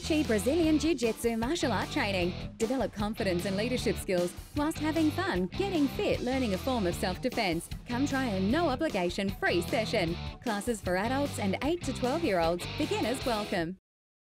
Tai Brazilian Jiu Jitsu martial art training. Develop confidence and leadership skills whilst having fun, getting fit, learning a form of self defense. Come try a no obligation free session. Classes for adults and 8 to 12 year olds. Beginners welcome.